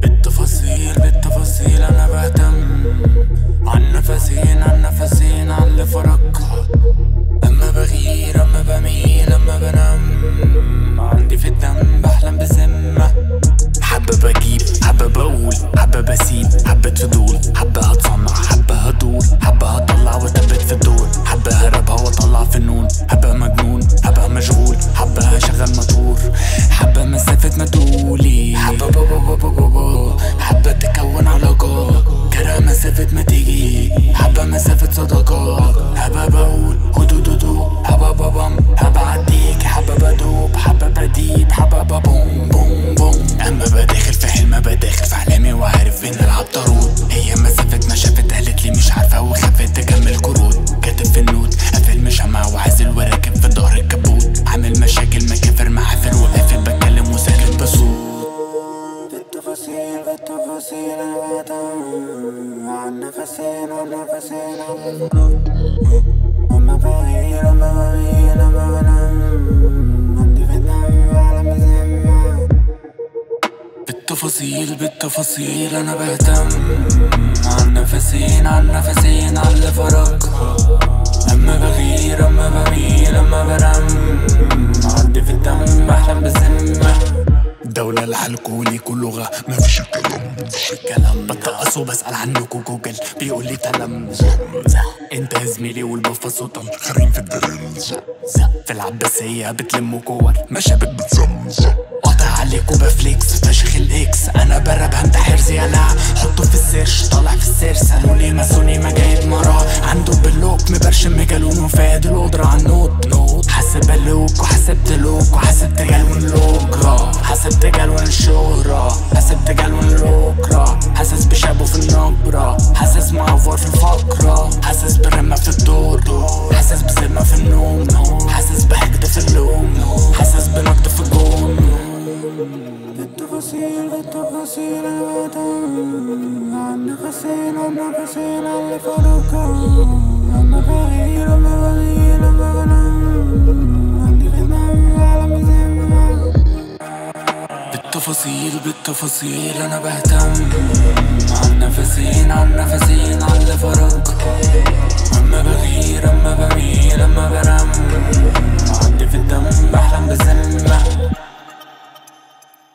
بالتفاصيل بالتفاصيل أنا بهتم. عن نفسين عن نفسين فرقها بهتم عن نفسين بذمة بالتفاصيل بالتفاصيل أنا بهتم. عن نفسين عن نفسين عن اللي فرقها أما بغير أما بميل أما بنام عندي في الدم بحلم بالذمة. دولة الحلق وليكوا لغة مفيش الكلام. مفيش الكلام. بترقص وبسأل عنكوا جوجل بيقول لي تلم أنت يا زميلي والبفة سلطان خارين في الدرنز في العباسية بتلموا كور. مشابك بتزمزم قاطع عليك وبفليكس فشخ الإكس. أنا برب هنتحر زيادة حطه في السيرش. طالع في السيرس قالولي ماسوني ما جايب مراه عنده باللوك مبرشم مجالون وفاد القدرة على النوت. نوت. حاسب اللوك وحسبت لوك وحسبت جالون جالون الشهرة حسبت جالون لوكرا حاسس بشابه في النبرة. حاسس معفور في الفقرة. حاسس برمة في الدور. حاسس بسلمة في النوم. حاسس بحقد في اللوم. حاسس بنقد في الجون. بالتفاصيل أنا بهتم عن نفسين عن نفسين عن اللي فرقها اما بغير اما بميل اما بنام بالتفاصيل بالتفاصيل أنا بهتم. عن نفسين عن نفسين